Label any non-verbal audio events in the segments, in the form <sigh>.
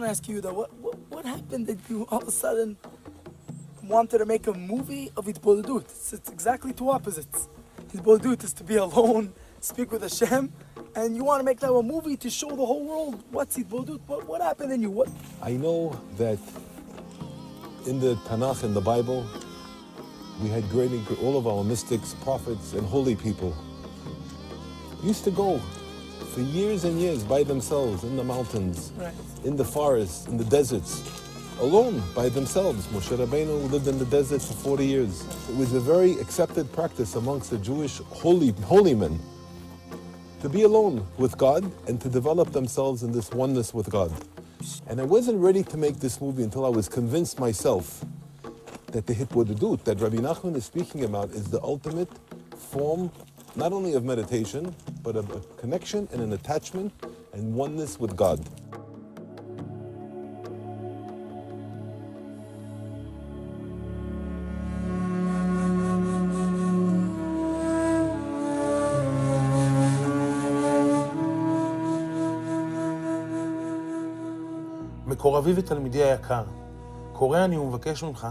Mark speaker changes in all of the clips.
Speaker 1: So what I want to ask you, though, what, what, what happened that you all of a sudden wanted to make a movie of Hitbodedut? It's, it's exactly two opposites. Hitbodedut is to be <laughs> alone, speak with Hashem, and you want to make now a movie to show the whole world what's Hitbodedut. What, what happened in you? What?
Speaker 2: I know that in the Tanakh, in the Bible, we had great, all of our mystics, prophets, and holy people used to go for years and years by themselves in the mountains,
Speaker 1: Right.
Speaker 2: In the forests, in the deserts, alone by themselves. Moshe Rabbeinu lived in the desert for 40 years. It was a very accepted practice amongst the Jewish holy, holy men to be alone with God and to develop themselves in this oneness with God. And I wasn't ready to make this movie until I was convinced myself that the Hitbodedut that Rabbi Nachman is speaking about is the ultimate form not only of meditation, but of a connection and an attachment and oneness with God.
Speaker 3: מקורבי ותלמידי היקר, קורא אני ומבקש ממך,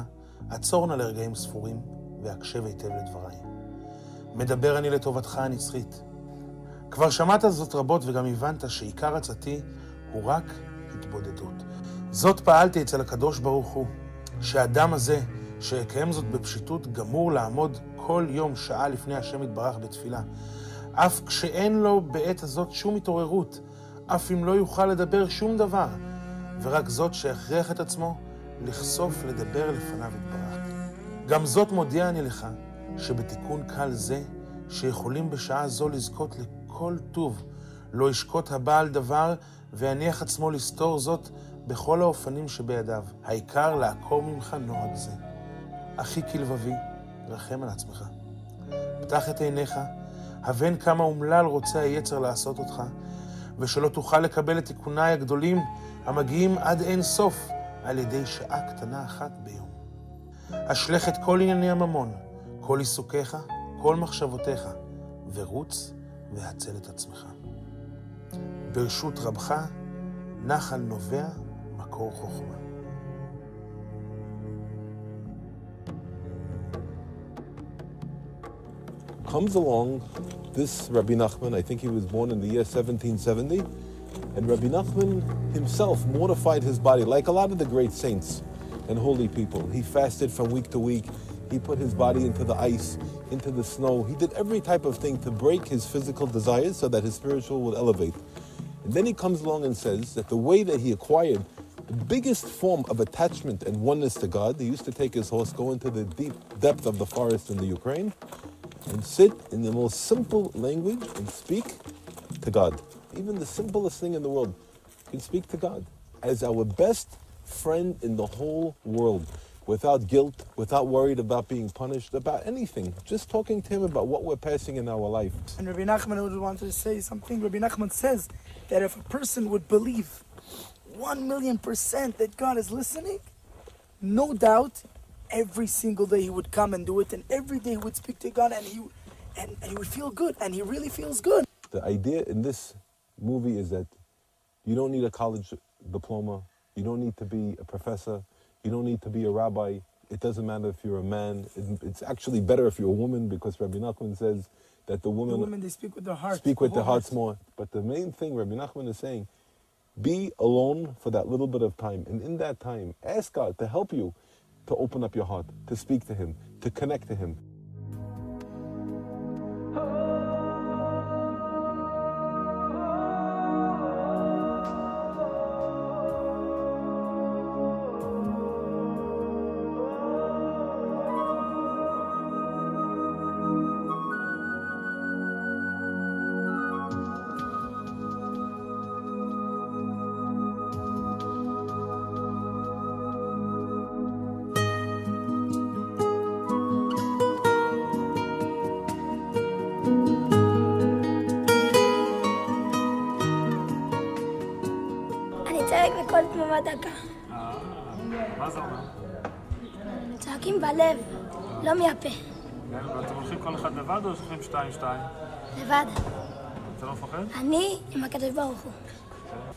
Speaker 3: עצור נא לרגעים ספורים והקשב היטב לדבריי. מדבר אני לטובתך הנצחית. כבר שמעת זאת רבות וגם הבנת שעיקר עצתי הוא רק התבודדות. זאת פעלתי אצל הקדוש ברוך הוא, שהאדם הזה, שיקיים זאת בפשיטות, גמור לעמוד כל יום שעה לפני השם יתברך בתפילה. אף כשאין לו בעת הזאת שום התעוררות, אף אם לא יוכל לדבר שום דבר, ורק זאת שהכריח את עצמו לחשוף לדבר לפניו יתברך. גם זאת מודיע אני לך, שבתיקון קל זה, שיכולים בשעה זו לזכות לכל טוב, לא ישקוט הבעל דבר, ויניח עצמו לסתור זאת בכל האופנים שבידיו. העיקר לעקור ממך נוהג זה. אחי כלבבי, רחם על עצמך. פתח את עיניך, הבן כמה אומלל רוצה היצר לעשות אותך, ושלא תוכל לקבל את תיקוניי הגדולים המגיעים עד אין סוף על ידי שעה קטנה אחת ביום. אשלך את כל ענייני הממון, כל עיסוקיך, כל מחשבותיך, ורוץ והצל את עצמך. ברשות רבך, נחל נובע מקור חוכמה.
Speaker 2: Comes along this Rabbi Nachman, I think he was born in the year 1770, and Rabbi Nachman himself mortified his body like a lot of the great saints and holy people. He fasted from week to week. He put his body into the ice, into the snow. He did every type of thing to break his physical desires so that his spiritual would elevate. And then he comes along and says that the way that he acquired the biggest form of attachment and oneness to God, he used to take his horse, go into the deep depth of the forest in the Ukraine, and sit in the most simple language and speak to God. Even the simplest thing in the world can speak to God as our best friend in the whole world without guilt, without worried about being punished, about anything. Just talking to Him about what we're passing in our life.
Speaker 1: And Rabbi Nachman would wanted to say something. Rabbi Nachman says that if a person would believe one million percent that God is listening, no doubt, every single day he would come and do it, and every day he would speak to God, and he and, and he would feel good, and he really feels good.
Speaker 2: The idea in this movie is that you don't need a college diploma, you don't need to be a professor, you don't need to be a rabbi. It doesn't matter if you're a man. It- It's actually better if you're a woman because Rabbi Nachman says that the
Speaker 1: The
Speaker 2: women
Speaker 1: women they speak with their hearts.
Speaker 2: speak with
Speaker 1: the
Speaker 2: their hearts
Speaker 1: heart.
Speaker 2: more. But the main thing Rabbi Nachman is saying, be alone for that little bit of time. And in that time, ask God to help you to open up your heart, to speak to Him, to connect to Him.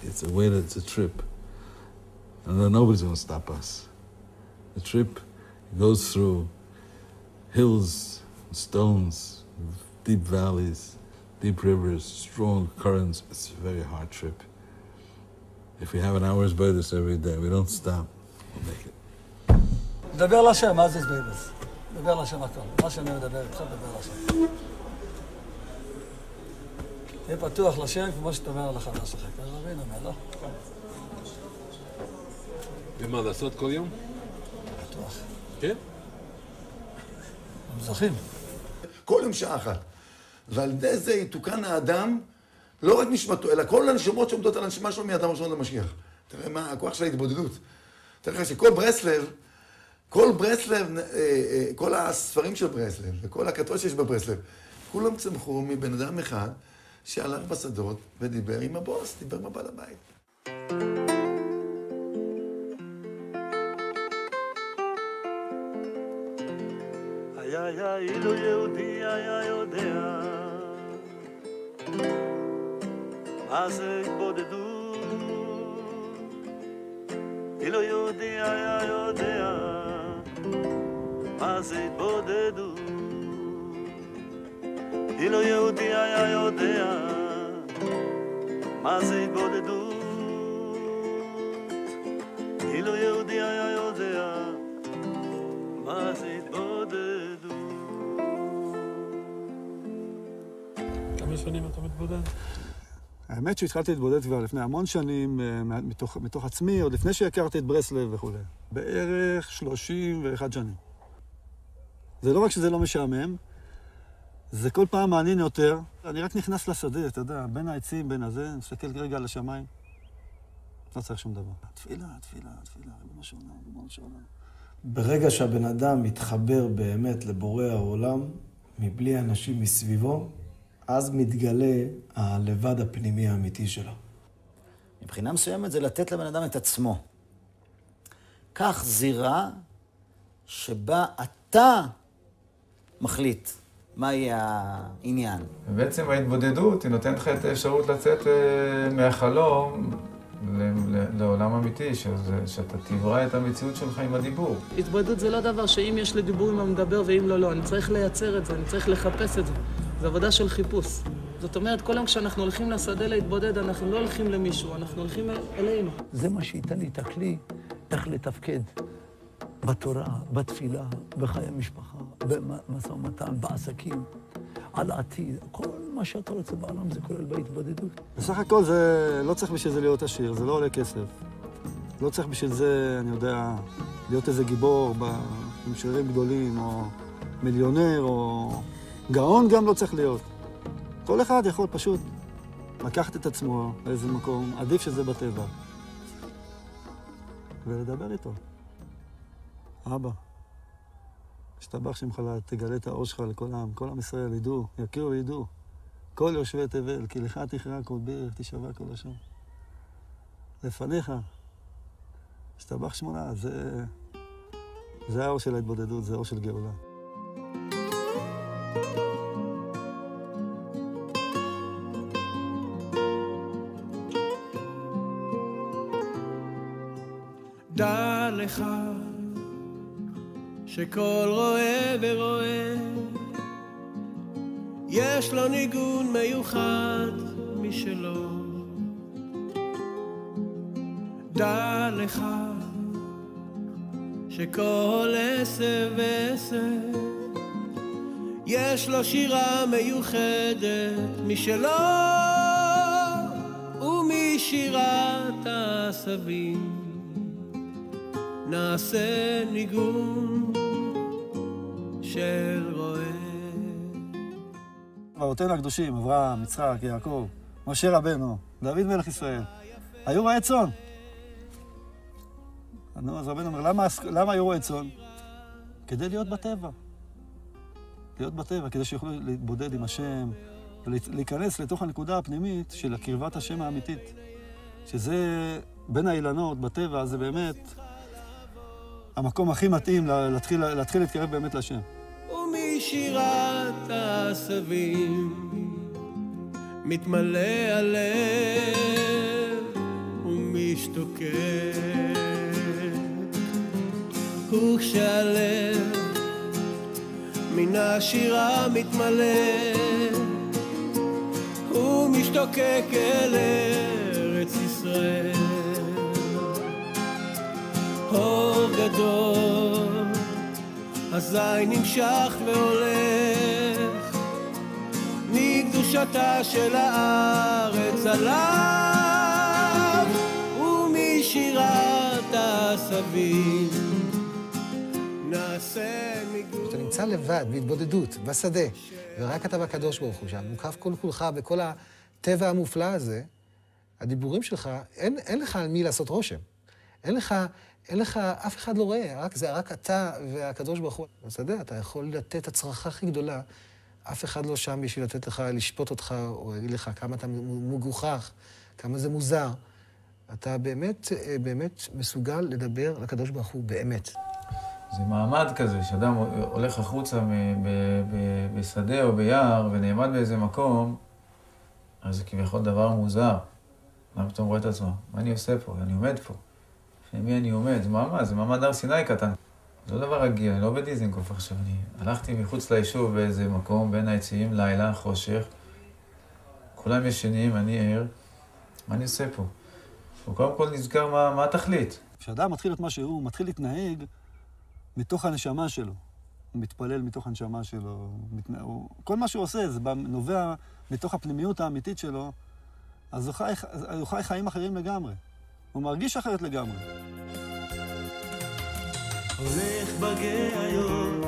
Speaker 4: It's a when it's a trip. And then nobody's going to stop us. The trip goes through hills, stones, deep valleys, deep rivers, strong currents. It's a very hard trip. If we have an hour's this every day, we don't stop, we'll make it.
Speaker 5: דבר לשם, מה זה בייבס? דבר לשם הכל. מה שאני מדבר איתך, דבר לשם. תהיה פתוח לשם כמו שאתה אומר לחבר שלך. ככה רבינו אומר, לא?
Speaker 2: ומה, לעשות כל יום?
Speaker 5: בטוח.
Speaker 2: כן.
Speaker 5: הם זוכים.
Speaker 6: כל יום שעה אחת. ועל ידי זה יתוקן האדם, לא רק נשמתו, אלא כל הנשמות שעומדות על הנשמה שלו מאדם ראשון למשיח. תראה מה הכוח של ההתבודדות. תראה לך שכל ברסלב, כל ברסלב, אה, אה, כל הספרים של ברסלב, וכל הכתות שיש בברסלב, כולם צמחו מבן אדם אחד שהלך בשדות ודיבר עם הבוס, דיבר עם הבעל הבית.
Speaker 7: היה היה אילו יהודי היה יודע. מה זה התבודדות? אילו יהודי היה יודע מה זה התבודדות אילו יהודי היה יודע מה זה התבודדות אילו יהודי היה יודע מה זה התבודדות
Speaker 8: כמה שנים אתה מתבודד?
Speaker 5: האמת שהתחלתי להתבודד כבר לפני המון שנים, אה, מתוך, מתוך עצמי, עוד לפני שהכרתי את ברסלב וכולי. בערך 31 שנים. זה לא רק שזה לא משעמם, זה כל פעם מעניין יותר. אני רק נכנס לשדה, אתה יודע, בין העצים, בין הזה, מסתכל רגע על השמיים. לא צריך שום דבר. תפילה, תפילה, תפילה, ריבונו של עולם, ריבונו של עולם.
Speaker 1: ברגע שהבן אדם מתחבר באמת לבורא העולם, מבלי אנשים מסביבו, אז מתגלה הלבד הפנימי האמיתי שלו.
Speaker 9: מבחינה מסוימת זה לתת לבן אדם את עצמו. קח זירה שבה אתה מחליט מה יהיה העניין.
Speaker 10: בעצם ההתבודדות, היא נותנת לך את האפשרות לצאת אה, מהחלום ל- ל- לעולם אמיתי, שזה, שאתה תברא את המציאות שלך עם הדיבור.
Speaker 11: התבודדות זה לא דבר שאם יש לי דיבור עם המדבר ואם לא, לא. אני צריך לייצר את זה, אני צריך לחפש את זה. זו עבודה של חיפוש. זאת אומרת, כל יום כשאנחנו הולכים לשדה להתבודד, אנחנו לא הולכים למישהו, אנחנו הולכים אל- אלינו.
Speaker 12: זה מה שייתן לי את הכלי איך לתפקד בתורה, בתפילה, בחיי המשפחה, במשא ומתן, בעסקים, על העתיד. כל מה שאתה רוצה בעולם זה כולל בהתבודדות.
Speaker 5: בסך הכל זה, לא צריך בשביל זה להיות עשיר, זה לא עולה כסף. לא צריך בשביל זה, אני יודע, להיות איזה גיבור עם שרירים גדולים, או מיליונר, או גאון גם לא צריך להיות. כל אחד יכול פשוט לקחת את עצמו לאיזה מקום, עדיף שזה בטבע, ולדבר איתו. אבא, השתבח שמך, לה- תגלה את האור שלך לכל העם, כל עם ישראל ידעו, יכירו וידעו. כל יושבי תבל, כי לך תכרע כל ברך, תשבע כל לשון. לפניך, השתבח שמונה, זה, זה האור של ההתבודדות, זה האור של גאולה.
Speaker 13: דע לך שכל רואה ורואה יש לו ניגון מיוחד משלו. דע לך שכל עשב ועשב יש לו שירה מיוחדת משלו ומשירת העשבים נעשה ניגון של רועה.
Speaker 5: אבותינו הקדושים, אברהם, יצחק, יעקב, משה רבנו, דוד מלך ישראל, היו רועי צאן. נו, אז רבנו אומר, למה, למה היו רועי צאן? כדי להיות בטבע. להיות בטבע, כדי שיוכלו להתבודד עם השם, ולהיכנס לתוך הנקודה הפנימית של קרבת השם האמיתית. שזה בין האילנות, בטבע, זה באמת המקום הכי מתאים להתחיל, להתחיל להתקרב באמת לשם.
Speaker 13: שירת העשבים. מתמלא הלב ומשתוקק. וכשהלב מן השירה מתמלא ומשתוקק אליה אזי נמשך והולך מקדושתה של הארץ עליו ומשירת העשבים נעשה מיגור.
Speaker 14: כשאתה נמצא לבד, בהתבודדות, בשדה, ורק אתה והקדוש ברוך הוא שם, מוקף כל כולך בכל הטבע המופלא הזה, הדיבורים שלך, אין, אין לך על מי לעשות רושם. אין לך, אין לך, אף אחד לא רואה, רק זה רק אתה והקדוש ברוך הוא. בשדה, אתה יכול לתת את הצרחה הכי גדולה. אף אחד לא שם בשביל לתת לך, לשפוט אותך, או להגיד לך כמה אתה מגוחך, כמה זה מוזר. אתה באמת, באמת מסוגל לדבר לקדוש ברוך הוא באמת.
Speaker 10: זה מעמד כזה, שאדם הולך החוצה בשדה או ביער ונעמד באיזה מקום, אז זה כביכול דבר מוזר. למה פתאום רואה את עצמו? מה אני עושה פה? אני עומד פה. לפני מי אני עומד? זה מעמד, זה מעמד הר סיני קטן. זה לא דבר רגיל, אני לא בדיזנגוף עכשיו. אני הלכתי מחוץ ליישוב באיזה מקום, בין העצים, לילה, חושך. כולם ישנים, אני ער. מה אני עושה פה? הוא קודם כל נזכר מה, מה התכלית.
Speaker 5: כשאדם מתחיל את מה שהוא, הוא מתחיל להתנהג מתוך הנשמה שלו. הוא מתפלל מתוך הנשמה שלו. הוא מתנה... הוא... כל מה שהוא עושה, זה נובע מתוך הפנימיות האמיתית שלו, אז הוא חי, הוא חי חיים אחרים לגמרי. הוא מרגיש אחרת לגמרי.
Speaker 7: הולך בגאיות,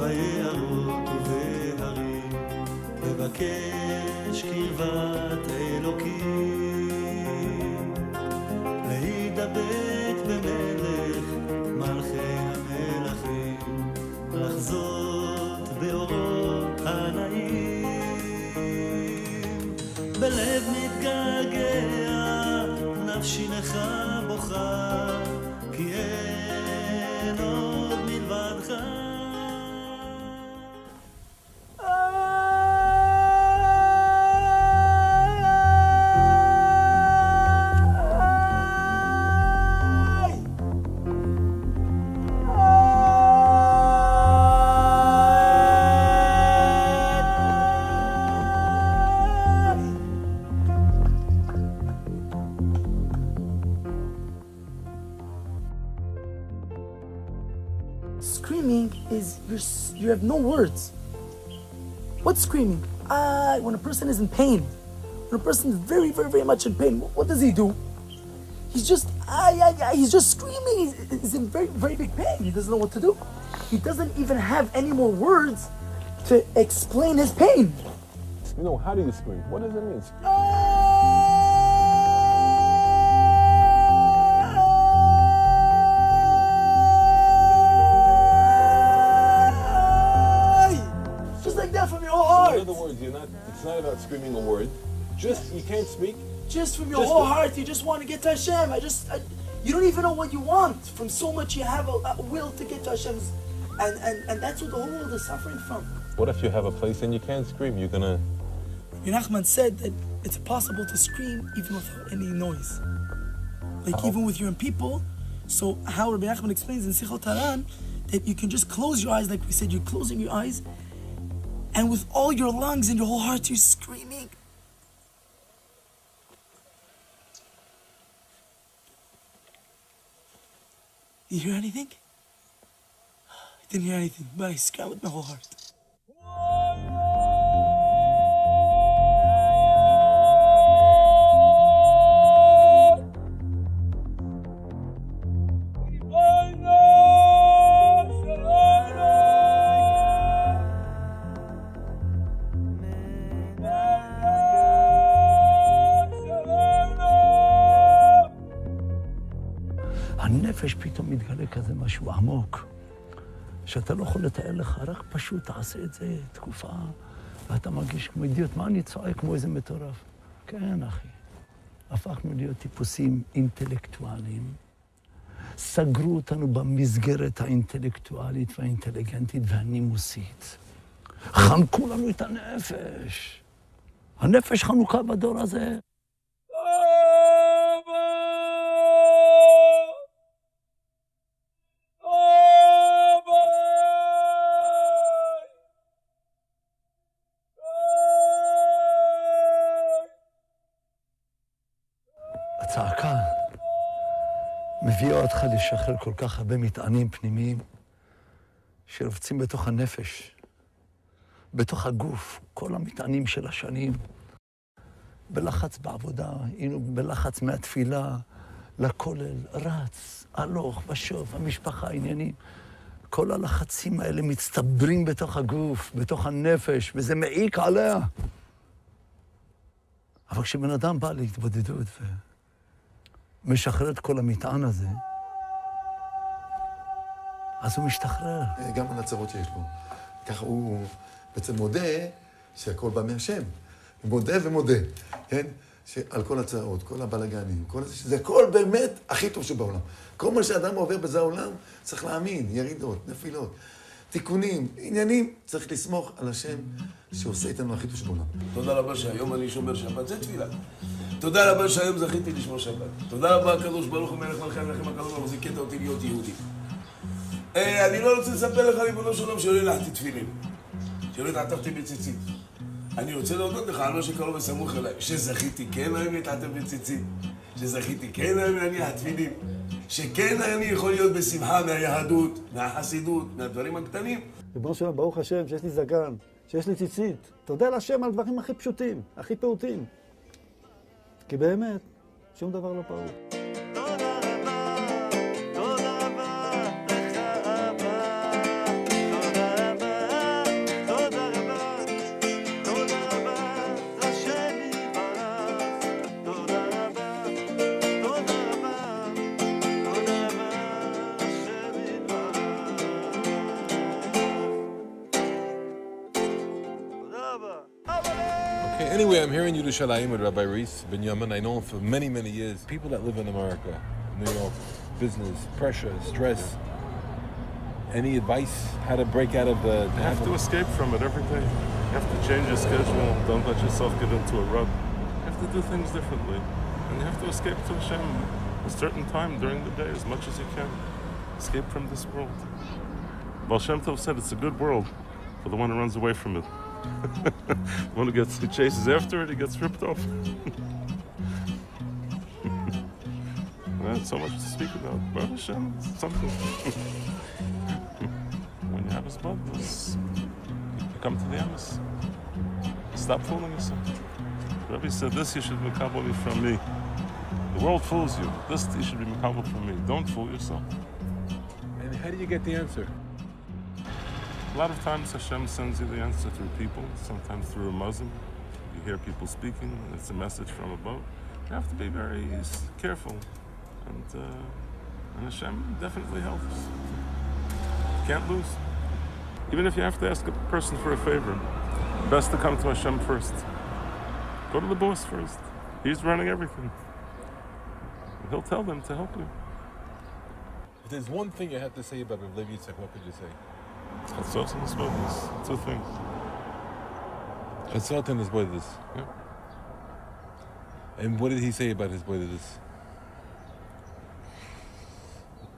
Speaker 7: ביערות ובהרים, מבקש קרבת אלוקים, להידבק במלך מלכי המלכים, לחזות באורות הנעים. בלב מתגעגע, נפשי לך בוכה, כי אין
Speaker 1: you have no words. What's screaming? Ah, when a person is in pain, when a person is very, very, very much in pain, what does he do? He's just ah, yeah, yeah. He's just screaming. He's, he's in very, very big pain. He doesn't know what to do. He doesn't even have any more words to explain his pain.
Speaker 2: You know, how do you scream? What does it mean? Screaming a word. Just you can't speak.
Speaker 1: Just from your
Speaker 2: Just
Speaker 1: whole
Speaker 2: the-
Speaker 1: heart, you just want to get to Hashem. I just, I, you don't even know what you want. From so much you have a, a will to get to Hashem's, and, and and that's what the whole world is suffering from.
Speaker 2: What if you have a place and you can't scream? You're gonna.
Speaker 1: Rabbi Nachman said that it's possible to scream even without any noise. Like
Speaker 2: How?
Speaker 1: even with your own people. So how Rabbi Nachman explains in Sichot Haran that you can just close your eyes, like we said, you're closing your eyes, and with all your lungs and your whole heart, you're screaming. You hear anything? I didn't hear anything, but I screamed with my whole heart.
Speaker 12: שאתה לא יכול לתאר לך, רק פשוט תעשה את זה תקופה, ואתה מרגיש כמו אידיוט. מה אני צועק כמו איזה מטורף? כן, אחי. הפכנו להיות טיפוסים אינטלקטואליים. סגרו אותנו במסגרת האינטלקטואלית והאינטליגנטית והנימוסית. חנקו לנו את הנפש. הנפש חנוכה בדור הזה. מביאה אותך לשחרר כל כך הרבה מטענים פנימיים שרובצים בתוך הנפש, בתוך הגוף, כל המטענים של השנים. בלחץ בעבודה, היינו בלחץ מהתפילה לכולל, רץ, הלוך ושוב, המשפחה, העניינים. כל הלחצים האלה מצטברים בתוך הגוף, בתוך הנפש, וזה מעיק עליה. אבל כשבן אדם בא להתבודדות ומשחרר את כל המטען הזה, אז הוא משתחרר.
Speaker 6: גם על הצרות שיש בו. ככה הוא בעצם מודה שהכל בא מהשם. הוא מודה ומודה, כן? שעל כל הצרות, כל הבלגנים, כל זה, שזה הכל באמת הכי טוב שבעולם. כל מה שאדם עובר בזה העולם, צריך להאמין, ירידות, נפילות, תיקונים, עניינים, צריך לסמוך על השם שעושה איתנו הכי טוב שבעולם.
Speaker 15: תודה רבה שהיום אני שומר שבת, זה תפילה. תודה רבה שהיום זכיתי לשמור שבת. תודה רבה הקדוש ברוך הוא מלך מלכי המלכים הקדוש ברוך הוא זיכית אותי להיות יהודי. אה, אני לא רוצה לספר לך, ריבונו של עולם, שלא הלכתי תפילין. שלא התעטפתי בציצית. אני רוצה להודות לך על מה שקרוב וסמוך אליי, שזכיתי כן היום להתעטף בציצית, שזכיתי כן היום להניח תפילין, שכן אני יכול להיות בשמחה מהיהדות, מהחסידות, מהדברים הקטנים.
Speaker 7: ריבונו של עולם, ברוך השם שיש לי זקן, שיש לי ציצית. תודה להשם על דברים הכי פשוטים, הכי פעוטים. כי באמת, שום דבר לא פעוט.
Speaker 2: Yerushalayim with Rabbi Reese Ben. I know him for many, many years. People that live in America, New York, business, pressure, stress. Any advice how to break out of the?
Speaker 16: You have to escape from it every day. You have to change your schedule. Don't let yourself get into a rut. You have to do things differently. And you have to escape to Hashem a certain time during the day as much as you can. Escape from this world. Baal Shem Tov said it's a good world for the one who runs away from it. One who gets who chases after it, he gets ripped off. <laughs> So much to speak about. Baruch something. <laughs> when you have his blood, you come to the Amos. Stop fooling yourself. Rabbi said, This you should be makabel from me. The world fools you. This you should be makabel from me. Don't fool yourself.
Speaker 2: And how do you get the answer?
Speaker 16: A lot of times Hashem sends you the answer through people, sometimes through a Muslim. You hear people speaking, it's a message from above. You have to be very careful. And, uh, and Hashem definitely helps. You can't lose. Even if you have to ask a person for a favor, best to come to Hashem first. Go to the boss first. He's running everything. He'll tell them to help you.
Speaker 2: If there's one thing you have to say about Rav Levi Yitzchak, what could you say?
Speaker 16: And Smothers, two things.
Speaker 2: Chatzot and his brothers.
Speaker 16: Yeah.
Speaker 2: And what did he say about his brothers?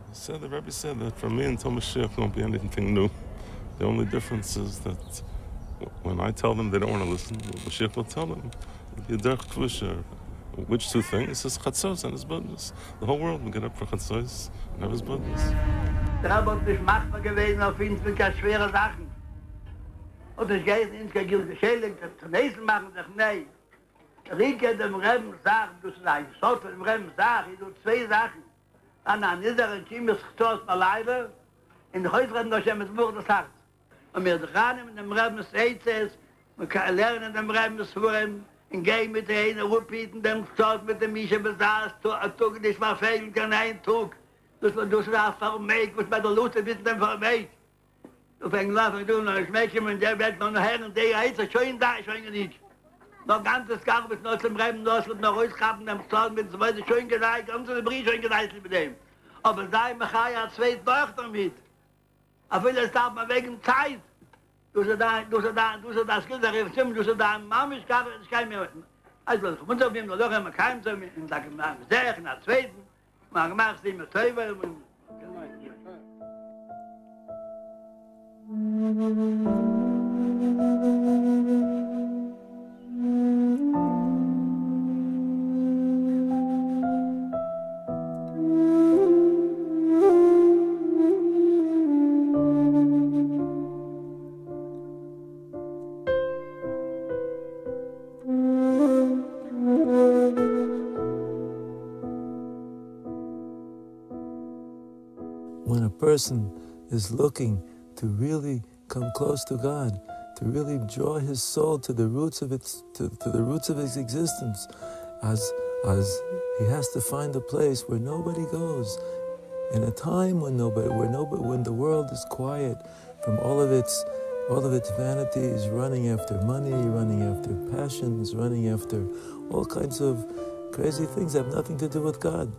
Speaker 16: He said, the Rebbe said that from me until Mashiach won't be anything new. The only difference is that when I tell them they don't want to listen, Mashiach will tell them, Yederch Kvusha, which two things? Says Chatzos and his budness. The whole world will get up for Chatzos and his budness.
Speaker 17: Der Rabot ist machbar gewesen auf ihn mit ganz schwere Sachen. Und es geht ins Gegil geschädigt, zu Nächsten machen sich, nein. Rieke dem Reben sagt, du sagst, so dem Reben sagt, ich tue zwei Sachen. An an dieser Kim gestoßt bei Leibe, in heute reden durch das Buch des Herz. Und wir dran mit dem des Eizes, wir können lernen dem des Fuhren, und geh mit der Hände aufbieten, dem Zeug mit dem Mische besaß, ein Tug nicht mal fehlen kann, ein Tug. Das war das war vermeig, was bei der Lute wissen, dem vermeig. Du fängst Glas und du noch ein Schmäckchen und der wird noch her und der heißt, schön da, schön nicht. Noch ganzes Garbes noch zum Reben, noch und noch rausgraben, dem Zeug mit so weiter schön geneigt, unsere brie schön geneigt mit dem. Aber sei mach ja zwei Töchter mit. Aber will es darf man wegen Zeit. du so da, du so da, du so da, skill der Rebsim, du so da, Mami, ich kann, ich kann mir, also, ich muss auf ihm noch einmal kein Zimmer, ich sag ihm, ich ich nach Zweiten, man macht sie mir Zäuber, und,
Speaker 18: person is looking to really come close to God, to really draw his soul to the roots of its to, to the roots of his existence, as as he has to find a place where nobody goes, in a time when nobody where nobody when the world is quiet from all of its all of its vanities, running after money, running after passions, running after all kinds of crazy things that have nothing to do with God.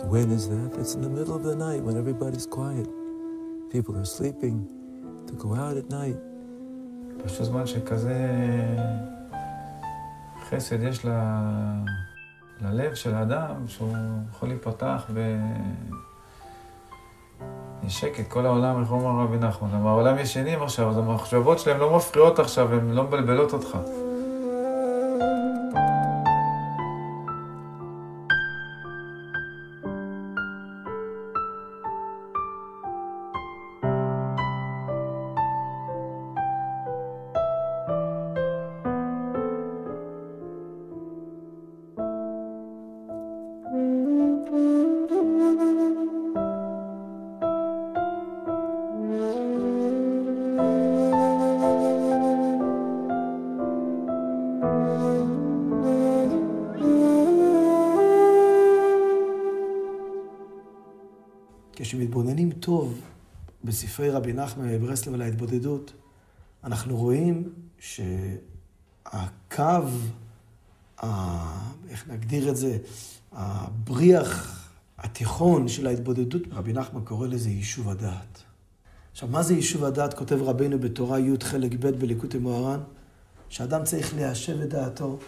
Speaker 18: So when is that? It's in the middle of the night when everybody's quiet. People are sleeping. To go out at night.
Speaker 10: פשוט זמן שכזה חסד יש ל... ללב של האדם, שהוא יכול להיפתח ב... יש שקט, כל העולם, איך אומר רבי נחמן? העולם ישנים עכשיו, אז המחשבות שלהם לא מפריעות עכשיו, הן לא מבלבלות אותך.
Speaker 19: בספרי רבי נחמן בברסלב על ההתבודדות, אנחנו רואים שהקו, ה... איך נגדיר את זה, הבריח התיכון של ההתבודדות, רבי נחמן קורא לזה יישוב הדעת. עכשיו, מה זה יישוב הדעת? כותב רבינו בתורה י' חלק ב' בליקוטי מוהר"ן, שאדם צריך ליישב את דעתו,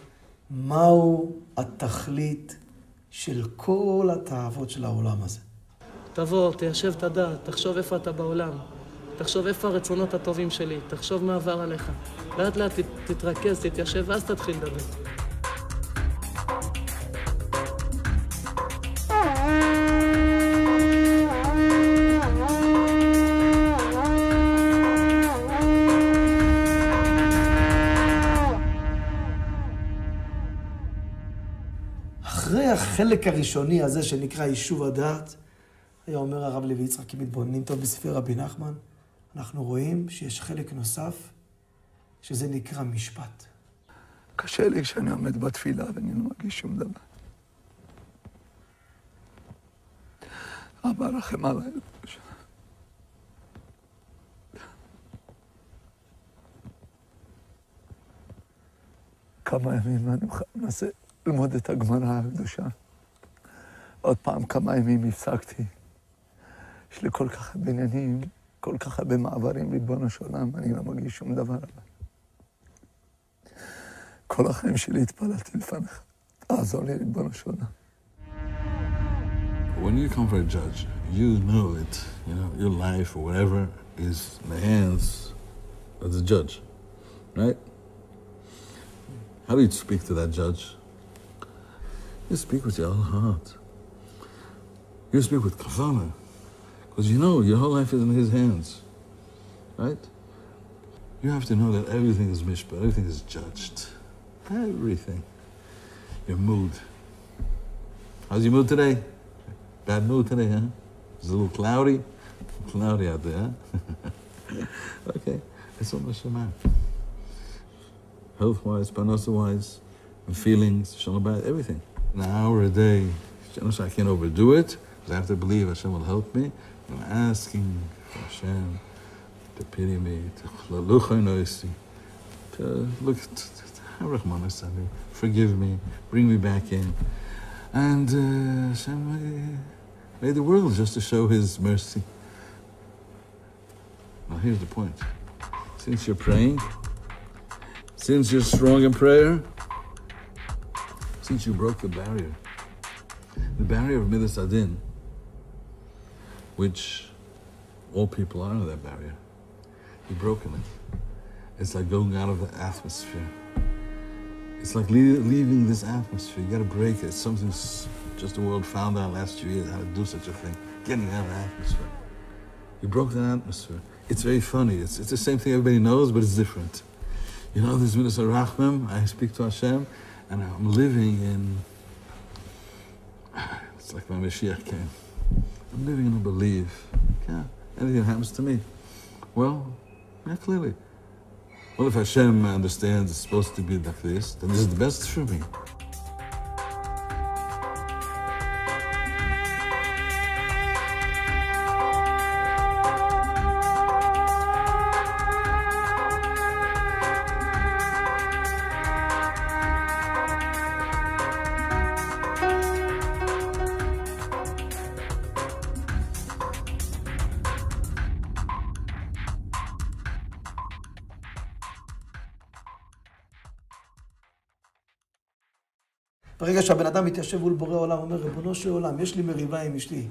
Speaker 19: מהו התכלית של כל התאוות של העולם הזה.
Speaker 11: תבוא, תיישב את הדעת, תחשוב איפה אתה בעולם. תחשוב איפה הרצונות הטובים שלי, תחשוב מה עבר עליך. לאט לאט תת, תתרכז, תתיישב, ואז תתחיל לדבר.
Speaker 19: אחרי החלק הראשוני הזה שנקרא יישוב הדעת, היה אומר הרב לוי יצחק, אם מתבוננים טוב בספרי רבי נחמן, אנחנו רואים שיש חלק נוסף, שזה נקרא משפט.
Speaker 12: קשה לי כשאני עומד בתפילה ואני לא מרגיש שום דבר. אבא רחם עליי. כמה ימים אני מנסה ללמוד את הגמרא הקדושה. עוד פעם, כמה ימים הפסקתי. יש לי כל כך הרבה עניינים, כל כך הרבה מעברים, ריבונו של עולם, אני לא מרגיש שום דבר עליו. כל החיים שלי התפללתי לפניך. תעזור לי, ריבונו של עולם.
Speaker 4: When you come for a judge, you know it, you know, your life or whatever is in the hands of the judge, right? How do you speak to that judge? You speak with your heart. You speak with kavana. Because you know your whole life is in his hands. Right? You have to know that everything is mishpat, everything is judged. Everything. Your mood. How's your mood today? Bad mood today, huh? It's a little cloudy. Cloudy out there, huh? <laughs> okay. That's what Shema. Health wise, panosa wise, and feelings, shalom everything. An hour a day. I can't overdo it because I have to believe Hashem will help me. I'm asking Hashem to pity me, to to look to forgive me, bring me back in. And uh, Hashem made the world just to show His mercy. Now here's the point. Since you're praying, since you're strong in prayer, since you broke the barrier, the barrier of Midas Adin, which all people are under that barrier. You've broken it. It's like going out of the atmosphere. It's like leaving this atmosphere. You got to break it. It's something just the world found out last few years how to do such a thing. Getting out of the atmosphere. You broke that atmosphere. It's very funny. It's, it's the same thing everybody knows, but it's different. You know, this Minister Rachmem, I speak to Hashem, and I'm living in. <sighs> It's like my Mashiach came. I'm living in a belief. Yeah, anything happens to me. Well, yeah, clearly. Well, if Hashem understands it's supposed to be like this, then this is the best for me.
Speaker 19: שהבן אדם מתיישב מול בורא עולם, אומר, ריבונו של עולם, יש לי מריבה עם אשתי,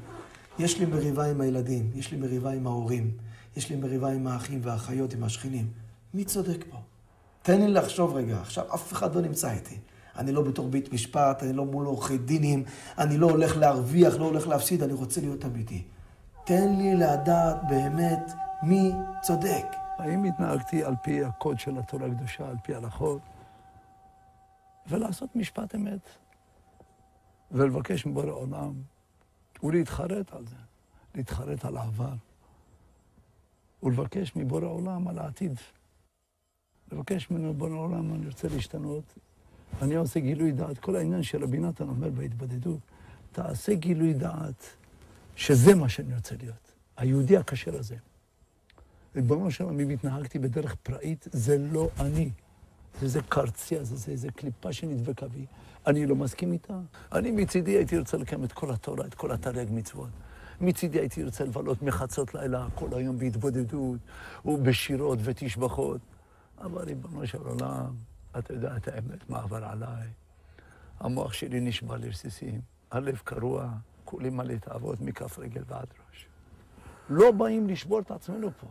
Speaker 19: יש לי מריבה עם הילדים, יש לי מריבה עם ההורים, יש לי מריבה עם האחים והאחיות, עם השכנים. מי צודק פה? תן לי לחשוב רגע, עכשיו אף אחד לא נמצא איתי. אני לא בתור בית משפט, אני לא מול עורכי דינים, אני לא הולך להרוויח, לא הולך להפסיד, אני רוצה להיות אמיתי. תן לי לדעת באמת מי צודק.
Speaker 12: האם התנהגתי על פי הקוד של התורה הקדושה, על פי הלכות, ולעשות משפט אמת, ולבקש מבורא עולם, ולהתחרט על זה, להתחרט על העבר, ולבקש מבורא עולם על העתיד. לבקש ממנו, בורא עולם, אני רוצה להשתנות, אני עושה גילוי דעת. כל העניין של רבי נתן אומר בהתבודדות, תעשה גילוי דעת שזה מה שאני רוצה להיות, היהודי הכשר הזה. ריבונו של עולם, אם התנהגתי בדרך פראית, זה לא אני. זה איזה קרצייה, זה איזה קליפה שנדבקה בי. אני לא מסכים איתה. אני מצידי הייתי רוצה לקיים את כל התורה, את כל התרי"ג מצוות. מצידי הייתי רוצה לבלות מחצות לילה כל היום בהתבודדות ובשירות ותשבחות. אבל ריבונו של עולם, אתה יודע את האמת, מה עבר עליי. המוח שלי נשבע לרסיסים, הלב קרוע, כולי מלא תאוות מכף רגל ועד ראש. לא באים לשבור את עצמנו פה.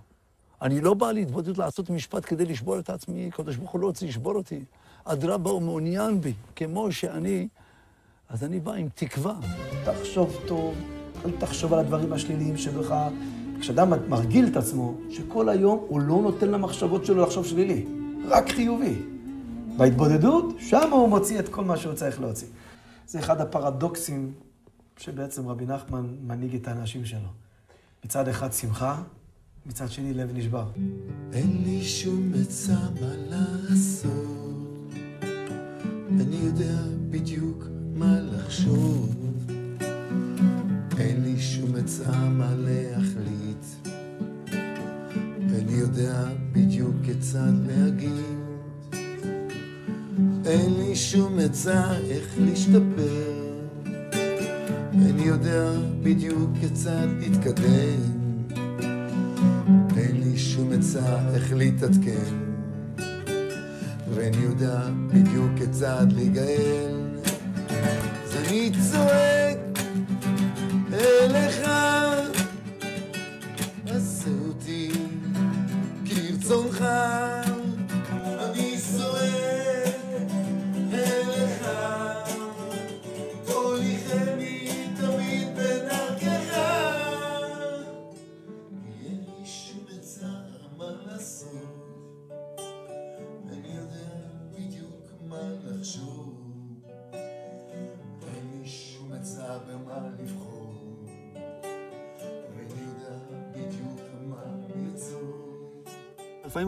Speaker 12: אני לא בא להתבודד לעשות משפט כדי לשבור את עצמי, הקדוש ברוך הוא לא רוצה לשבור אותי. אדרבה, הוא מעוניין בי, כמו שאני, אז אני בא עם תקווה.
Speaker 19: תחשוב טוב, אל תחשוב על הדברים השליליים שבך. כשאדם מרגיל את עצמו, שכל היום הוא לא נותן למחשבות שלו לחשוב שלילי, רק חיובי. בהתבודדות, שם הוא מוציא את כל מה שהוא צריך להוציא. זה אחד הפרדוקסים שבעצם רבי נחמן מנהיג את האנשים שלו. מצד אחד שמחה, מצד שני לב נשבר.
Speaker 13: אין לי שום עצה מה לעשות, אני יודע בדיוק מה לחשוב. אין לי שום עצה מה להחליט, אני יודע בדיוק כיצד להגיד. אין לי שום עצה איך להשתפר, אני יודע בדיוק כיצד להתקדם. אין לי שום עצה איך להתעדכן, ואני יודע בדיוק כיצד להיגאל. אז אני צועק אליך,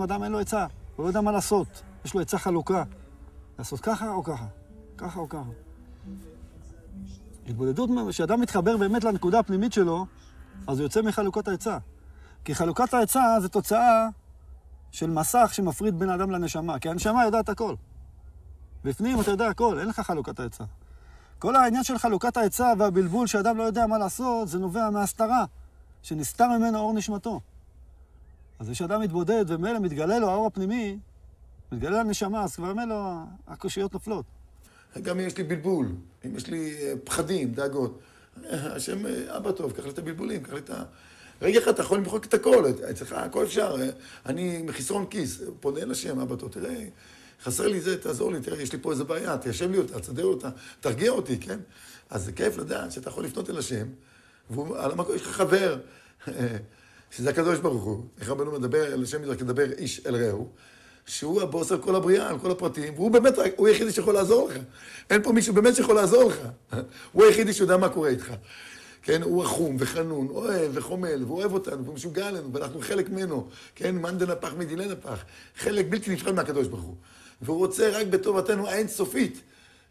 Speaker 5: לפעמים אדם אין לו עצה, הוא לא יודע מה לעשות. יש לו עצה חלוקה. לעשות ככה או ככה, ככה או ככה. התבודדות, כשאדם מתחבר באמת לנקודה הפנימית שלו, אז הוא יוצא מחלוקת העצה. כי חלוקת העצה זה תוצאה של מסך שמפריד בין האדם לנשמה, כי הנשמה יודעת הכל. בפנים אתה יודע הכל, אין לך חלוקת העצה. כל העניין של חלוקת העצה והבלבול שאדם לא יודע מה לעשות, זה נובע מהסתרה, שנסתר ממנו אור נשמתו. אז כשאדם מתבודד ומילא מתגלה לו האור הפנימי, מתגלה לנשמה, אז כבר ממילא הקושיות נופלות.
Speaker 6: גם אם יש לי בלבול, אם יש לי אה, פחדים, דאגות. השם אה, אבא טוב, קח לי את הבלבולים, קח לי את ה... רגע אחד אתה יכול למחוק את הכל, אצלך הכל אפשר. אה, אני מחסרון כיס, פונה אל השם, אבא טוב, תראה, חסר לי זה, תעזור לי, תראה, יש לי פה איזה בעיה, תיישב לי אותה, תסדר אותה, תרגיע אותי, כן? אז זה כיף לדעת שאתה יכול לפנות אל השם, ועל המקום, יש לך חבר, <laughs> שזה הקדוש ברוך הוא. איך רבנו מדבר אל השם מדבר כדבר איש אל רעהו. שהוא הבוס על כל הבריאה, על כל הפרטים, והוא באמת, הוא היחידי שיכול לעזור לך. אין פה מישהו באמת שיכול לעזור לך. <laughs> הוא היחידי שיודע מה קורה איתך. כן, הוא רחום וחנון, אוהב וחומל, והוא אוהב אותנו, והוא משוגע עלינו, ואנחנו חלק ממנו, כן, מאן דנפח מדיני נפח, חלק בלתי נפרד מהקדוש ברוך הוא. והוא רוצה רק בטובתנו האינסופית,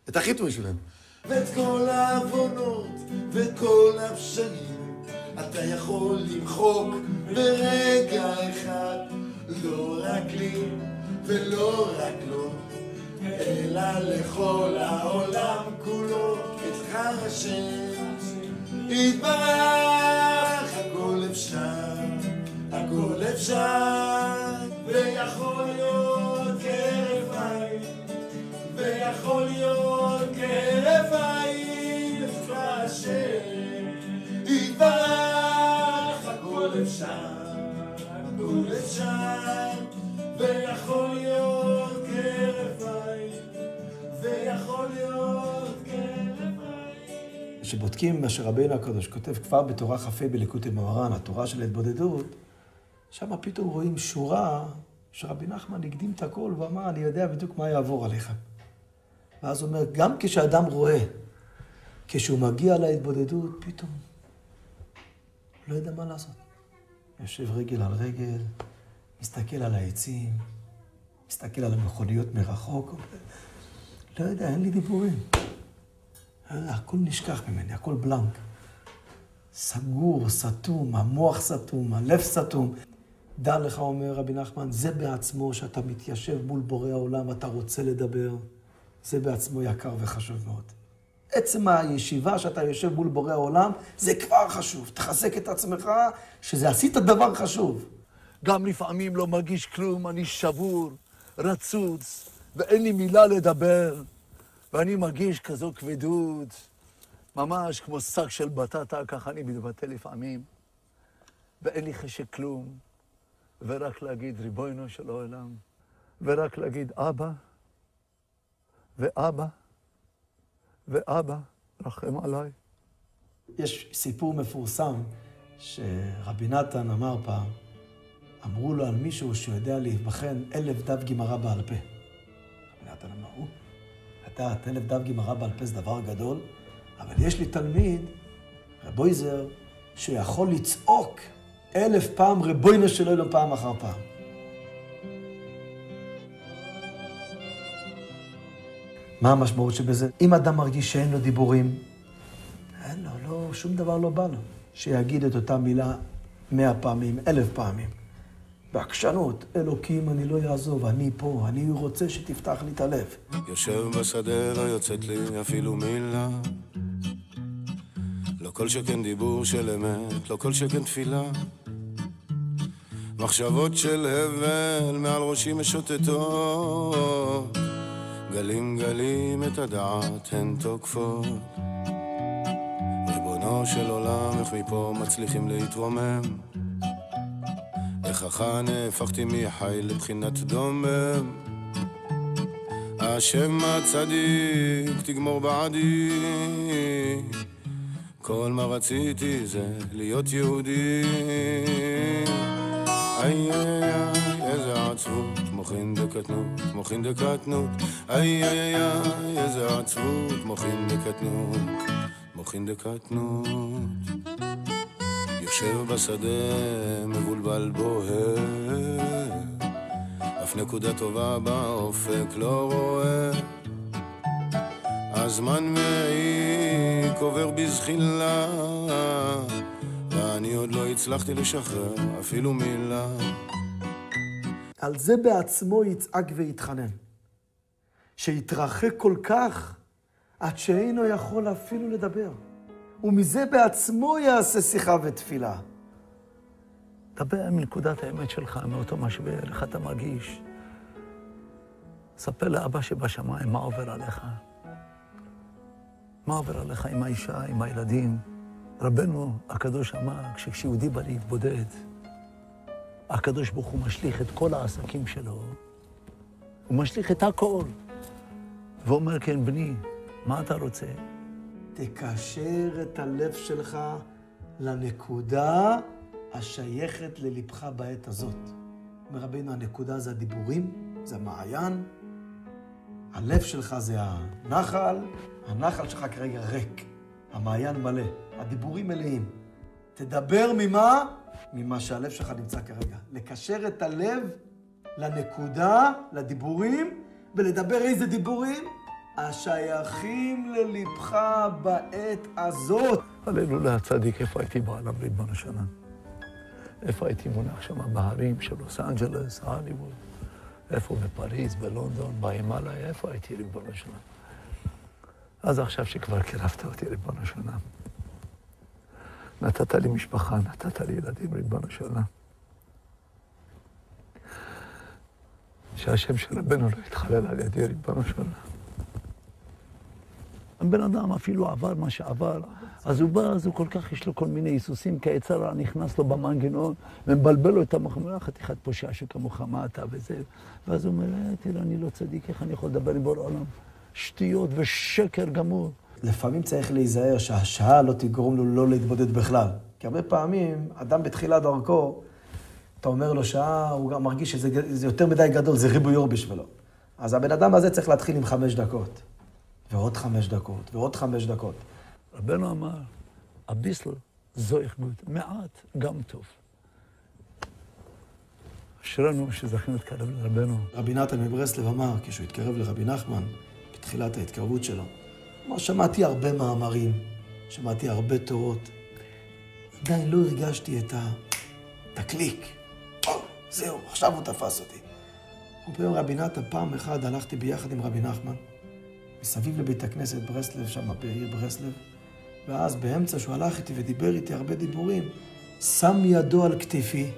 Speaker 6: את הכי טוב בשבילנו. ואת כל העוונות, וכל הפשעים, אתה יכול למחוק ברגע אחד, לא רק לי ולא רק לו, אלא לכל העולם כולו, אצלך השם. יתברך, הכל אפשר, הכל אפשר, ויכול להיות עין.
Speaker 19: כשבודקים מה שרבינו הקדוש כותב כבר בתורה כ"ה בליקוטי מוהר"ן, התורה של ההתבודדות, שם פתאום רואים שורה שרבי נחמן הקדים את הכל ואמר, אני יודע בדיוק מה יעבור עליך. ואז הוא אומר, גם כשאדם רואה, כשהוא מגיע להתבודדות, פתאום לא יודע מה לעשות. יושב רגל על רגל, מסתכל על העצים, מסתכל על המכוניות מרחוק, לא יודע, אין לי דיבורים. הכל נשכח ממני, הכל בלנק. סגור, סתום, המוח סתום, הלב סתום. דע לך, אומר רבי נחמן, זה בעצמו שאתה מתיישב מול בורא העולם ואתה רוצה לדבר, זה בעצמו יקר וחשוב מאוד. עצם הישיבה שאתה יושב מול בורא העולם, זה כבר חשוב. תחזק את עצמך שזה עשית דבר חשוב.
Speaker 12: גם לפעמים לא מרגיש כלום, אני שבור, רצוץ, ואין לי מילה לדבר, ואני מרגיש כזו כבדות, ממש כמו שק של בטטה, ככה אני מתבטא לפעמים, ואין לי חשק כלום, ורק להגיד ריבונו של העולם, ורק להגיד אבא, ואבא, ואבא, רחם עליי.
Speaker 19: יש סיפור מפורסם שרבי נתן אמר פעם, אמרו לו על מישהו שהוא יודע להיבחן אלף דף גמרא בעל פה. רבי נתן אמר, הוא, לדעת אלף דף גמרא בעל פה זה דבר גדול, אבל יש לי תלמיד, רבויזר, שיכול לצעוק אלף פעם רבוינו שלו אלו פעם אחר פעם. מה המשמעות שבזה? אם אדם מרגיש שאין לו דיבורים, אין לו, לא, שום דבר לא בא לו. שיגיד את אותה מילה מאה פעמים, אלף פעמים. בעקשנות, אלוקים, אני לא אעזוב, אני פה, אני רוצה שתפתח לי את הלב.
Speaker 20: יושב בשדה, לא יוצאת לי אפילו מילה. לא כל שכן דיבור של אמת, לא כל שכן תפילה. מחשבות של הבל מעל ראשי משוטטות. גלים גלים את הדעת הן תוקפות. ריבונו של עולם, איך מפה מצליחים להתרומם? איך ככה נהפכתי מחי לבחינת דומם. השם הצדיק תגמור בעדי. כל מה רציתי זה להיות יהודי. איי איי איי, איזה עצבות, מוחין דקטנות, מוחין דקטנות. איי איי איי, איזה עצבות, מוחין דקטנות, מוחין דקטנות. יושב בשדה, מבולבל בוהה. אף נקודה טובה באופק לא רואה. הזמן מעיק עובר בזחילה, ואני עוד לא הצלחתי לשחרר אפילו מילה.
Speaker 19: על זה בעצמו יצעק ויתחנן. שיתרחק כל כך עד שאינו יכול אפילו לדבר. ומזה בעצמו יעשה שיחה ותפילה.
Speaker 12: דבר מנקודת האמת שלך, מאותו משבר, איך אתה מרגיש. ספר לאבא שבשמיים מה עובר עליך. מה עובר עליך עם האישה, עם הילדים. רבנו הקדוש אמר, כשיהודי בא להתבודד, הקדוש ברוך הוא משליך את כל העסקים שלו, הוא משליך את הכל, ואומר, כן, בני, מה אתה רוצה?
Speaker 19: תקשר את הלב שלך לנקודה השייכת ללבך בעת הזאת. אומר רבינו, הנקודה זה הדיבורים, זה המעיין, הלב שלך זה הנחל, הנחל שלך כרגע ריק. המעיין מלא, הדיבורים מלאים. תדבר ממה? ממה שהלב שלך נמצא כרגע. לקשר את הלב לנקודה, לדיבורים, ולדבר איזה דיבורים? השייכים ללבך בעת הזאת.
Speaker 12: עלינו להצדיק, איפה הייתי בעולם ריבונו שנה? איפה הייתי מונח שם בהרים של לוס אנג'לס, הוליווד? איפה בפריז, בלונדון, בהימאליה? איפה הייתי ריבונו שנה? אז עכשיו שכבר קירבת אותי, ריבונו שנה. נתת לי משפחה, נתת לי ילדים, ריבונו שנה. שהשם של רבנו לא יתחלל על ידי, ריבונו שנה. הבן אדם אפילו עבר מה שעבר, אז הוא בא, אז הוא כל כך, יש לו כל מיני היסוסים, כי הרע נכנס לו במנגנון, ומבלבל לו את אומר, חתיכת פושע שכמוך, מה אתה וזה, ואז הוא אומר, אה, תראה, אני לא צדיק, איך אני יכול לדבר עם בור עולם? שטויות ושקר גמור.
Speaker 19: לפעמים צריך להיזהר שהשעה לא תגרום לו לא להתבודד בכלל. כי הרבה פעמים, אדם בתחילת דרכו, אתה אומר לו שעה, הוא גם מרגיש שזה יותר מדי גדול, זה ריבוי אור בשבילו. אז הבן אדם הזה צריך להתחיל עם חמש דקות. ועוד חמש דקות, ועוד חמש דקות.
Speaker 12: רבנו אמר, הביסל זויך גוט, מעט גם טוב. אשרינו שזכינו להתקרב לרבנו.
Speaker 19: רבי נתן מברסלב אמר, כשהוא התקרב לרבי נחמן, בתחילת ההתקרבות שלו, אמר, שמעתי הרבה מאמרים, שמעתי הרבה תורות, עדיין לא הרגשתי את, ה... את הקליק. או, זהו, עכשיו הוא תפס אותי. הוא אומר, רבי נתן, פעם אחת הלכתי ביחד עם רבי נחמן, מסביב לבית הכנסת ברסלב, שם בעיר ברסלב, ואז באמצע שהוא הלך איתי ודיבר איתי הרבה דיבורים, שם ידו על כתפי.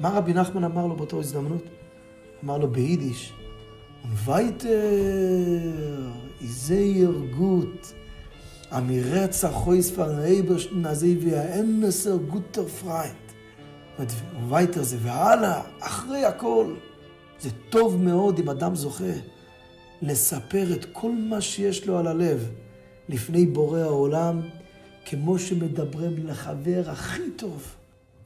Speaker 19: מה רבי נחמן אמר לו באותו הזדמנות? אמר לו ביידיש, וייטר, איזה ירגות, אמירץ החויס פרנאיברשטן הזה והאמנסר גוטר פריינד. וייטר זה והלאה, אחרי הכל. זה טוב מאוד אם אדם זוכה לספר את כל מה שיש לו על הלב לפני בורא העולם, כמו שמדברים לחבר הכי טוב.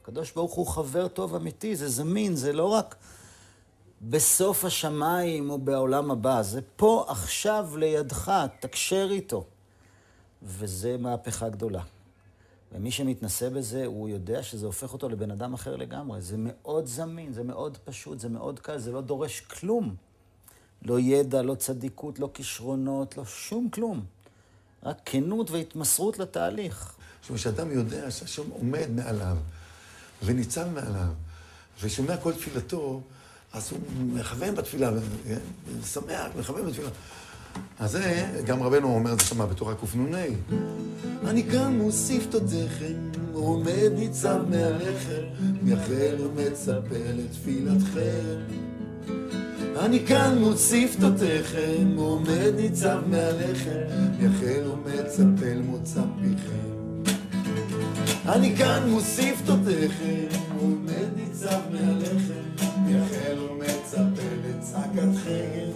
Speaker 9: הקדוש ברוך הוא חבר טוב אמיתי, זה זמין, זה לא רק בסוף השמיים או בעולם הבא, זה פה עכשיו לידך, תקשר איתו. וזה מהפכה גדולה. ומי שמתנסה בזה, הוא יודע שזה הופך אותו לבן אדם אחר לגמרי. זה מאוד זמין, זה מאוד פשוט, זה מאוד קל, זה לא דורש כלום. לא ידע, לא צדיקות, לא כישרונות, לא שום כלום. רק כנות והתמסרות לתהליך.
Speaker 6: זאת אומרת, כשאדם יודע שהשם עומד מעליו וניצב מעליו ושומע כל תפילתו, אז הוא מכוון בתפילה, ושמח, מכוון בתפילה. אז זה, גם רבנו אומר את זה שמה בתורה קנ"ה. אני גם מוסיף תודכם, עומד ניצב מעליכם, מייחל ומצפה לתפילתכם. אני כאן מוסיף תותיכם, עומד ניצב מעליכם, מייחל ומצפה למוצא פיכם. אני כאן מוסיף תותיכם, עומד ניצב מעליכם, מייחל ומצפה לצעקתכם.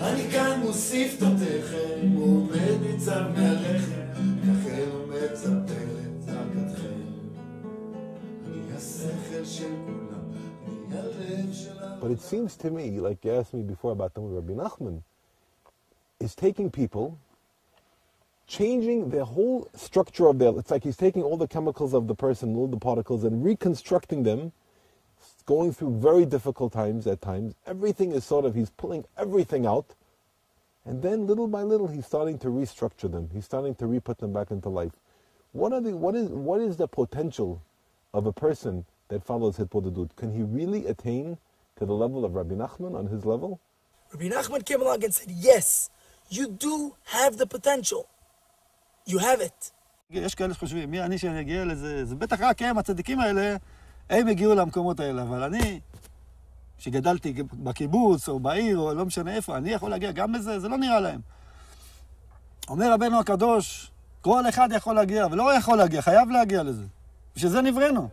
Speaker 6: אני כאן מוסיף תותיכם, עומד ניצב מעליכם, מייחל ומצפה לצעקתכם. אני השכל של כולם,
Speaker 2: But it seems to me, like you asked me before about Talmud Rabbi Nachman, is taking people, changing the whole structure of their, it's like he's taking all the chemicals of the person, all the particles, and reconstructing them, going through very difficult times at times. Everything is sort of, he's pulling everything out, and then little by little he's starting to restructure them. He's starting to re-put them back into life. What are the, what is, what is the potential of a person that follows Hitbodedut? Can he really attain to the level of Rabbi Nachman on his level?
Speaker 1: Rabbi Nachman came along and said, Yes, you do have the potential. You have it.
Speaker 5: יש כאלה שחושבים, מי אני שאני אגיע לזה? זה בטח רק הם, הצדיקים האלה, הם הגיעו למקומות האלה, אבל אני, שגדלתי בקיבוץ או בעיר או לא משנה איפה, אני יכול להגיע גם לזה? זה לא נראה להם. אומר רבנו הקדוש, כל אחד יכול להגיע, ולא יכול להגיע, חייב להגיע לזה. בשביל זה נבראנו.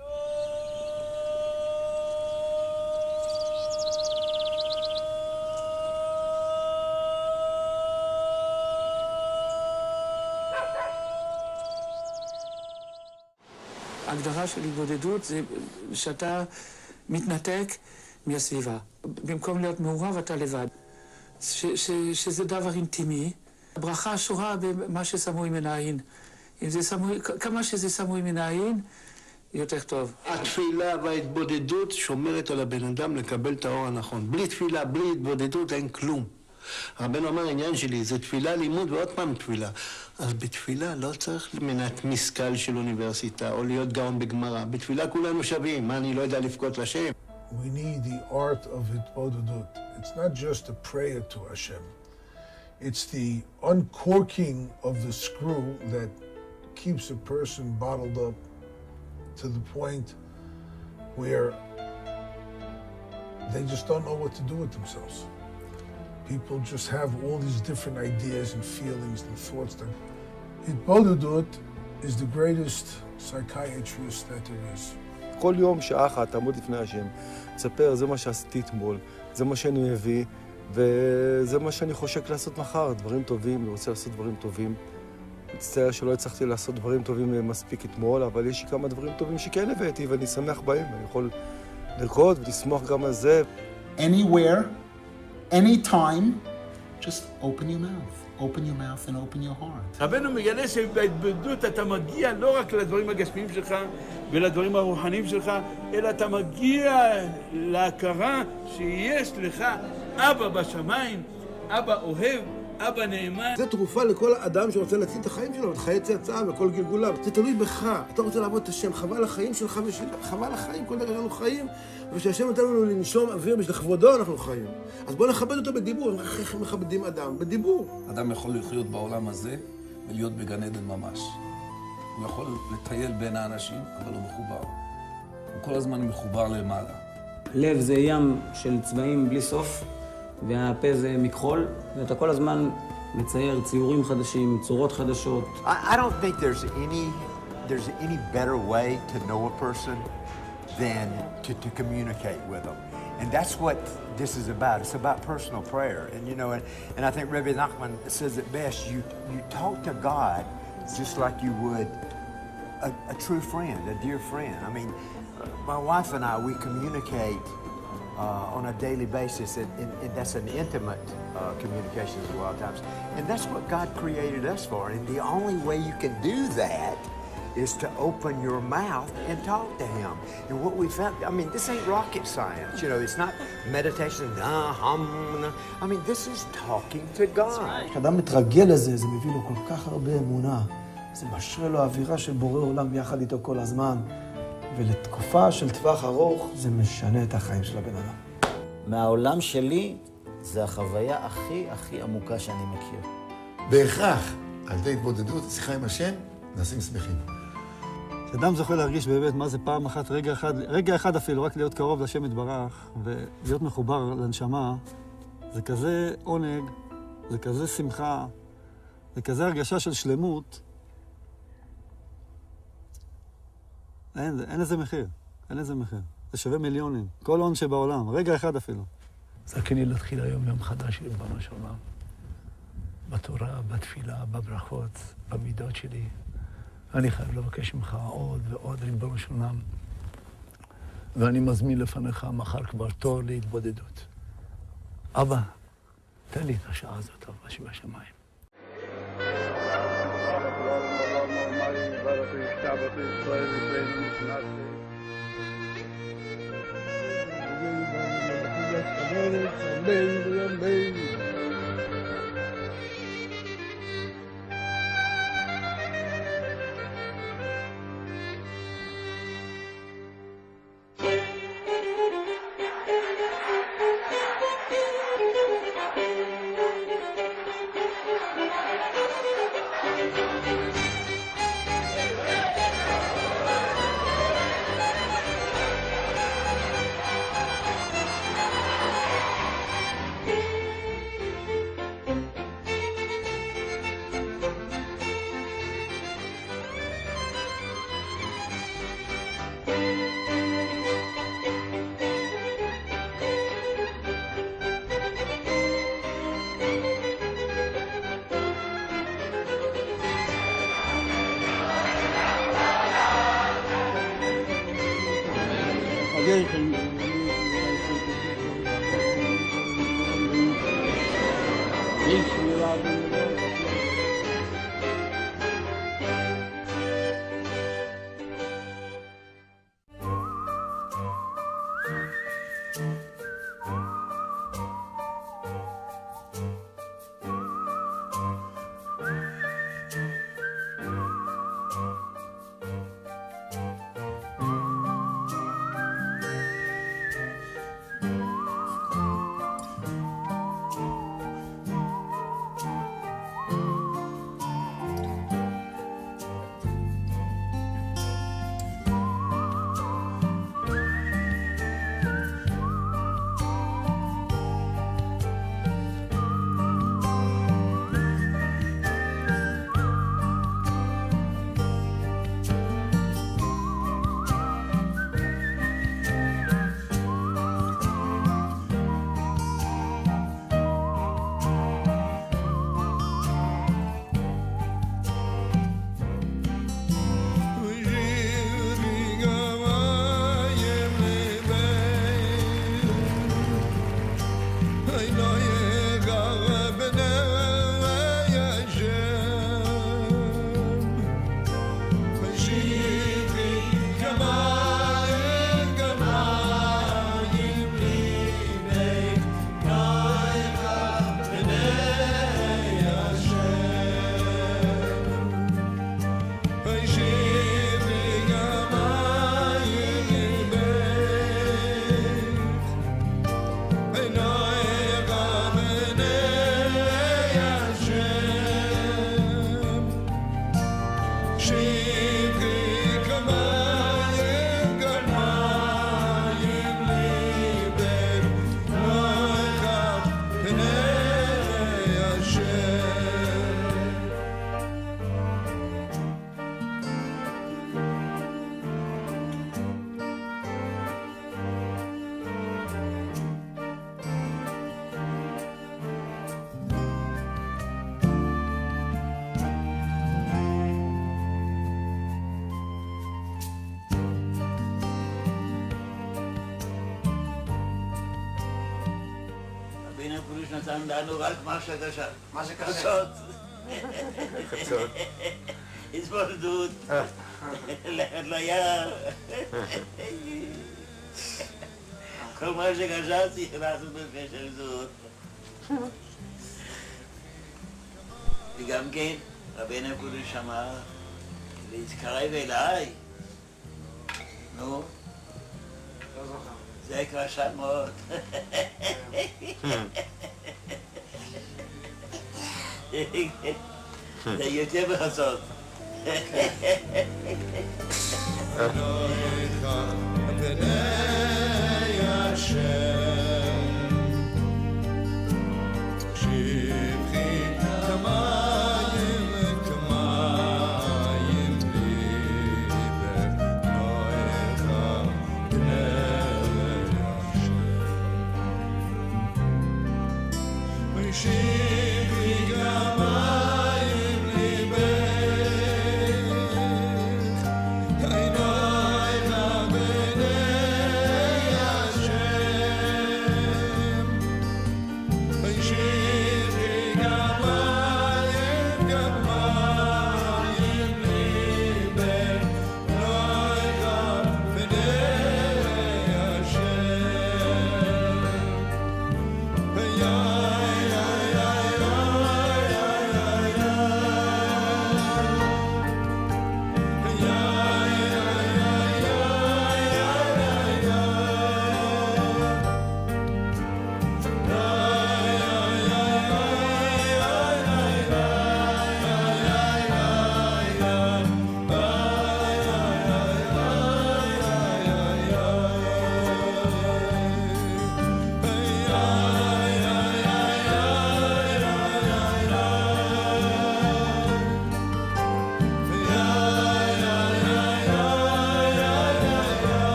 Speaker 11: של התבודדות זה שאתה מתנתק מהסביבה. במקום להיות מעורב אתה לבד. ש, ש, שזה דבר אינטימי,
Speaker 21: ברכה שורה במה שסמוי מן העין. אם זה סמוי, כמה שזה סמוי מן העין, יותר טוב.
Speaker 22: התפילה וההתבודדות שומרת על הבן אדם לקבל את האור הנכון. בלי תפילה, בלי התבודדות, אין כלום. רבנו אומר, העניין שלי זה תפילה, לימוד ועוד פעם תפילה. אז בתפילה לא צריך מנת משכל של אוניברסיטה, או להיות גאון בגמרא. בתפילה כולנו שווים. מה, אני לא יודע לבכות לשם?
Speaker 23: We need the art of Hitbodedut. It's not just a prayer to Hashem. It's the uncorking of the screw that keeps a person bottled up to the point where they just don't know what to do with themselves. People just have all these different ideas and feelings and thoughts that Hitbodedut is the greatest psychiatrist that there is.
Speaker 24: כל יום שעה אחת תעמוד לפני השם, תספר, זה מה שעשיתי אתמול, זה מה שאני מביא, וזה מה שאני חושק לעשות מחר, דברים טובים, אני רוצה לעשות דברים טובים. מצטער שלא הצלחתי לעשות דברים טובים מספיק אתמול, אבל יש לי כמה דברים טובים שכן הבאתי, ואני שמח בהם, אני יכול לרקוד ולשמוח גם על זה.
Speaker 25: Anywhere, anytime, just open your mouth. Open your mouth and open your heart.
Speaker 26: רבנו מגלה שבהתבודדות אתה מגיע לא רק לדברים הגשמיים שלך ולדברים הרוחניים שלך, אלא אתה מגיע להכרה שיש לך אבא בשמיים, אבא אוהב, אבא נאמן.
Speaker 22: זה תרופה לכל אדם שרוצה להציל את החיים שלו, את חיי צאצאיו וכל גלגוליו. זה תלוי בך. אתה רוצה לעבוד את השם, חבל החיים שלך ושלך, חבל החיים, כל דרך אנחנו חיים, וכשהשם נותן לנו לנשום אוויר בשביל כבודו אנחנו חיים. אז בואו נכבד אותו בדיבור, איך מכבדים אדם? בדיבור.
Speaker 27: אדם יכול לחיות בעולם הזה ולהיות בגן עדן ממש. הוא יכול לטייל בין האנשים, אבל הוא מחובר. הוא כל הזמן מחובר למעלה.
Speaker 28: לב זה ים של צבעים בלי סוף, והפה זה מכחול, ואתה כל הזמן מצייר ציורים חדשים, צורות חדשות.
Speaker 29: I, I don't think there's any there's any better way to know a person than to, to communicate with them. And that's what this is about. It's about personal prayer. And you know, and, and I think Rabbi Nachman says it best. You you talk to God just like you would a, a true friend, a dear friend. I mean, uh, my wife and I, we communicate uh, on a daily basis, and, and, and that's an intimate uh, communication a lot of times. And that's what God created us for. And the only way you can do that is to open your mouth and talk to Him. And what we found, I mean, this ain't rocket science. You know, it's not meditation. Nah, hum, nah. I mean, this is talking to God.
Speaker 19: כשאדם מתרגל לזה, זה מביא לו כל כך הרבה אמונה. זה משרה לו אווירה של בורא עולם יחד איתו כל הזמן. ולתקופה של טווח ארוך, זה משנה את החיים של הבן אדם.
Speaker 9: מהעולם שלי, זה החוויה הכי הכי עמוקה שאני מכיר.
Speaker 6: בהכרח, על ידי התבודדות, שיחה עם השם, נעשים שמחים.
Speaker 5: כשאדם זוכה להרגיש באמת מה זה פעם אחת, רגע אחד, רגע אחד אפילו, רק להיות קרוב לשם יתברך, ולהיות מחובר לנשמה, זה כזה עונג, זה כזה שמחה, זה כזה הרגשה של שלמות. אין, אין לזה מחיר, אין לזה מחיר. זה שווה מיליונים, כל הון שבעולם, רגע אחד אפילו.
Speaker 12: זכני להתחיל היום יום חדש ריבונו של עולם. בתורה, בתפילה, בברכות, במידות שלי. אני חייב לבקש ממך עוד ועוד ריבונו של עולם. ואני מזמין לפניך מחר כבר תור להתבודדות. אבא, תן לי את השעה הזאת, אבא שבשמיים.
Speaker 30: up play
Speaker 31: the things not to. Amazing, amazing, amazing. לנו רק מה שקשה.
Speaker 32: מה שקשה.
Speaker 31: חצות.
Speaker 32: חצות.
Speaker 31: התבודדות. ללכת ליער. כל מה שחשבתי לעשות בקשר זאת. וגם כן, רבינו הקדוש אמר להתקרב אליי. נו,
Speaker 32: לא זוכר.
Speaker 31: זה כבר שם מאוד. איי איי איי
Speaker 33: דיי יא